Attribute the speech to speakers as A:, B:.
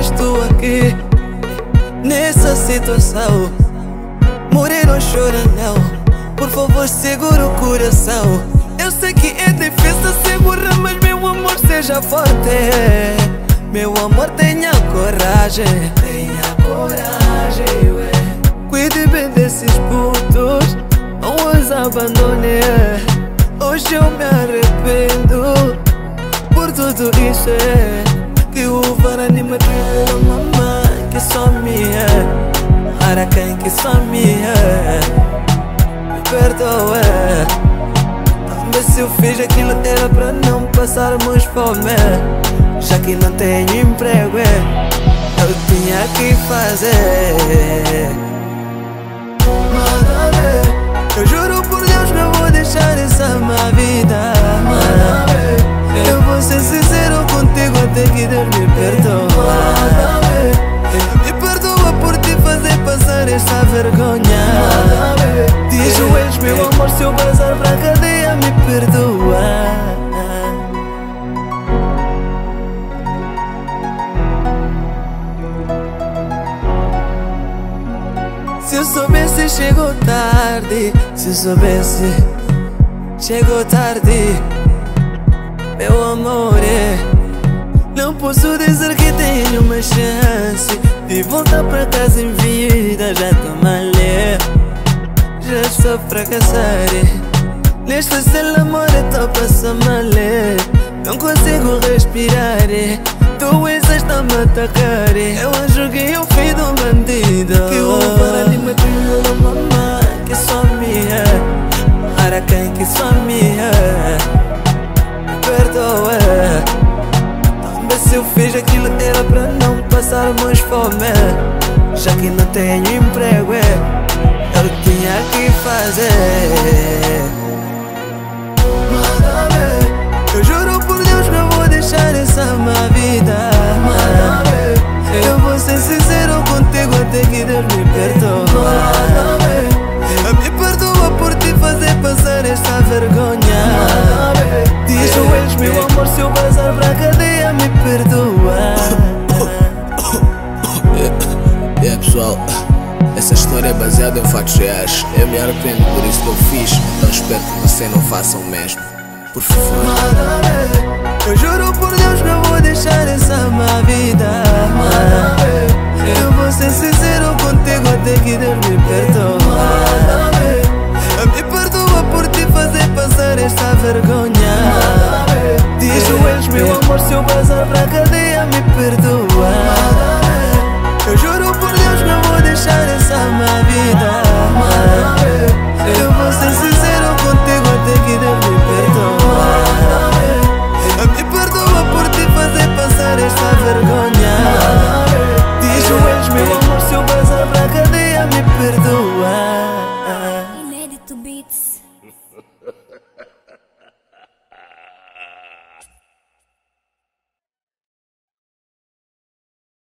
A: estou aqui nessa situação. Morrer não chora não, por favor segura o coração. Eu sei que seja forte. Meu amor tenha coragem, tenha coragem. ué. Cuide bem desses putos, não os abandone. Hoje eu me arrependo por tudo isso é Que o varani me deu mamãe que só minha Para quem que só minha Me perdoa Talvez se eu fiz aquilo era pra não passarmos fome Já que não tenho emprego é Eu tinha que fazer. Eu juro por Deus que eu vou deixar essa má vida. Eu vou ser sincero contigo até que Deus me perdoa Me perdoa por te fazer passar esta vergonha. De joelhos meu eu soubesse chegou tarde Se soubesse chegou tarde Meu amor é Não posso dizer que tenho uma chance De voltar pra casa em vida Já tô mal é. Já estou fracassar é. Nesta cela amor eu tô passando mal é. Não consigo respirar é. Doenças estão me atacar é. Eu mamãe Que só minha Me perdoa Talvez se eu fiz aquilo era pra não passarmos fome. Já que não tenho emprego é Eu tinha que fazer. Eu juro por Deus que eu vou deixar essa má vida. Eu vou ser sincero contigo até que Deus me perdoa vergonha De joelhos meu amor se eu passar pra cadeia me perdoa
B: É pessoal, essa história é baseada em fatos reais. Eu me arrependo por isso que eu fiz, então espero que você não faça o mesmo. Por favor.
A: Eu juro por Deus que eu vou deixar essa má vida Eu vou ser sincero contigo até que Deus me perdoa vergonha De joelhos meu amor se eu passar pra cadeia me perdoa. Eu juro por Deus que eu vou deixar essa má vida